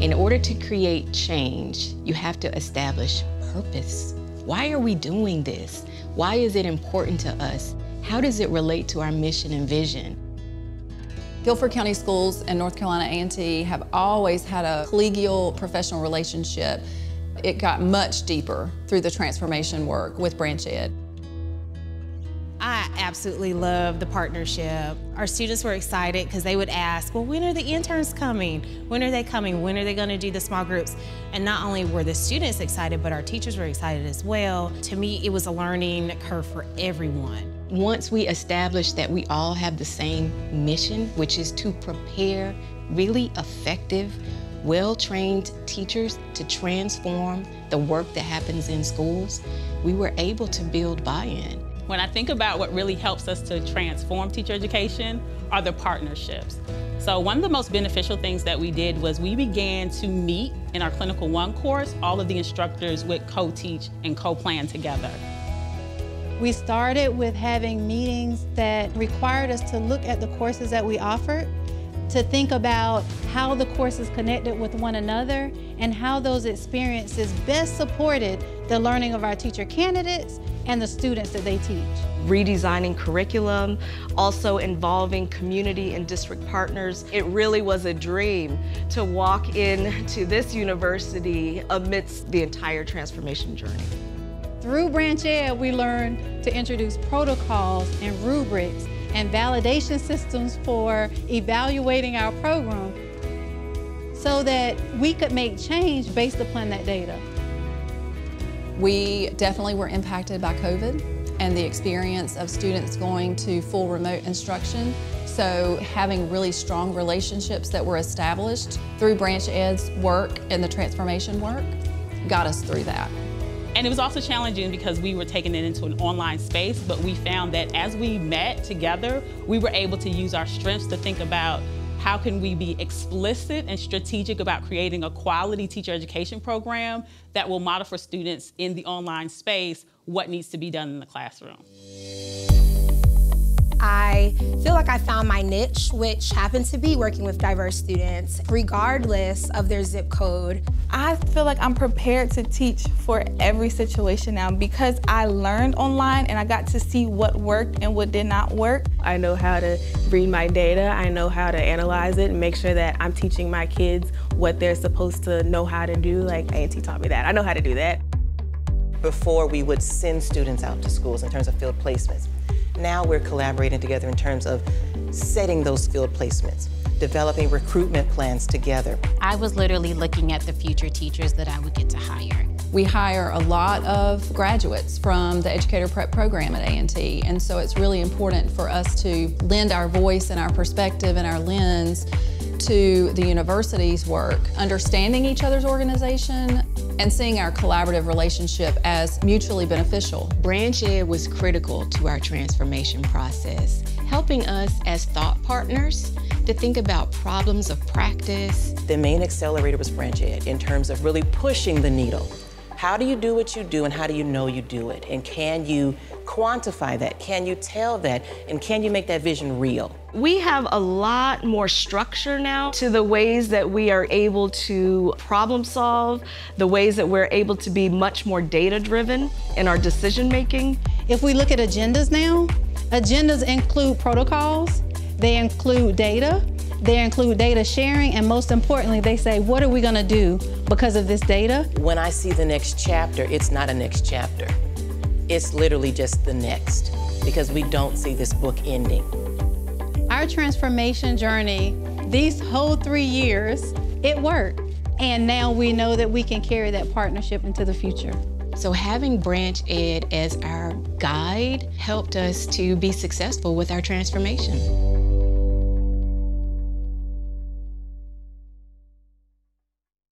In order to create change, you have to establish purpose. Why are we doing this? Why is it important to us? How does it relate to our mission and vision? Guilford County Schools and North Carolina A&T have always had a collegial professional relationship. It got much deeper through the transformation work with BranchED. Absolutely love the partnership. Our students were excited because they would ask, well, when are the interns coming? When are they coming? When are they going to do the small groups? And not only were the students excited, but our teachers were excited as well. To me, it was a learning curve for everyone. Once we established that we all have the same mission, which is to prepare really effective, well-trained teachers to transform the work that happens in schools, we were able to build buy-in. When I think about what really helps us to transform teacher education are the partnerships. So one of the most beneficial things that we did was we began to meet in our Clinical One course, all of the instructors would co-teach and co-plan together. We started with having meetings that required us to look at the courses that we offered to think about how the courses connected with one another and how those experiences best supported the learning of our teacher candidates and the students that they teach. Redesigning curriculum, also involving community and district partners. It really was a dream to walk into this university amidst the entire transformation journey. Through BranchED, we learned to introduce protocols and rubrics and validation systems for evaluating our program so that we could make change based upon that data. We definitely were impacted by COVID and the experience of students going to full remote instruction. So having really strong relationships that were established through BranchED's work and the transformation work got us through that. And it was also challenging because we were taking it into an online space, but we found that as we met together, we were able to use our strengths to think about how can we be explicit and strategic about creating a quality teacher education program that will model for students in the online space what needs to be done in the classroom. I feel like I found my niche, which happens to be working with diverse students, regardless of their zip code. I feel like I'm prepared to teach for every situation now because I learned online and I got to see what worked and what did not work. I know how to read my data, I know how to analyze it and make sure that I'm teaching my kids what they're supposed to know how to do. Like A&T taught me that. I know how to do that. Before we would send students out to schools in terms of field placements. Now we're collaborating together in terms of setting those field placements, developing recruitment plans together. I was literally looking at the future teachers that I would get to hire. We hire a lot of graduates from the Educator Prep program at A&T, and so it's really important for us to lend our voice and our perspective and our lens to the university's work, understanding each other's organization and seeing our collaborative relationship as mutually beneficial. BranchED was critical to our transformation process, helping us as thought partners to think about problems of practice. The main accelerator was BranchED in terms of really pushing the needle. How do you do what you do and how do you know you do it? And can you quantify that? Can you tell that? And can you make that vision real? We have a lot more structure now to the ways that we are able to problem solve, the ways that we're able to be much more data driven in our decision making. If we look at agendas now, agendas include protocols, they include data, they include data sharing, and most importantly, they say, what are we gonna do because of this data? When I see the next chapter, it's not a next chapter. It's literally just the next, because we don't see this book ending. Our transformation journey, these whole three years, it worked. And now we know that we can carry that partnership into the future. So having BranchED as our guide helped us to be successful with our transformation.